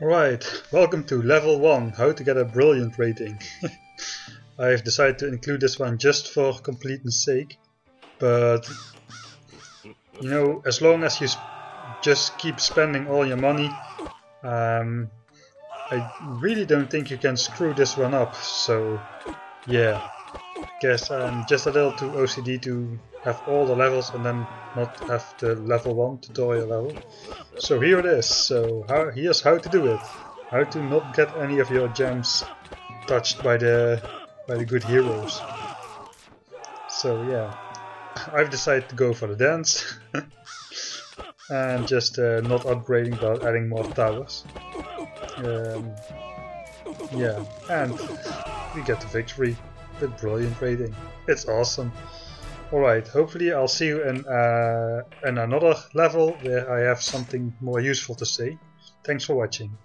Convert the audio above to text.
Right, welcome to level 1, how to get a brilliant rating. I've decided to include this one just for completeness sake, but you know, as long as you just keep spending all your money, um, I really don't think you can screw this one up, so yeah, guess I'm just a little too OCD to have all the levels and then not have the level 1 tutorial level. So here it is, so how, here's how to do it. How to not get any of your gems touched by the, by the good heroes. So yeah, I've decided to go for the dance. and just uh, not upgrading but adding more towers. Um, yeah, and we get the victory with brilliant rating. It's awesome. Alright, hopefully I'll see you in, uh, in another level where I have something more useful to say. Thanks for watching.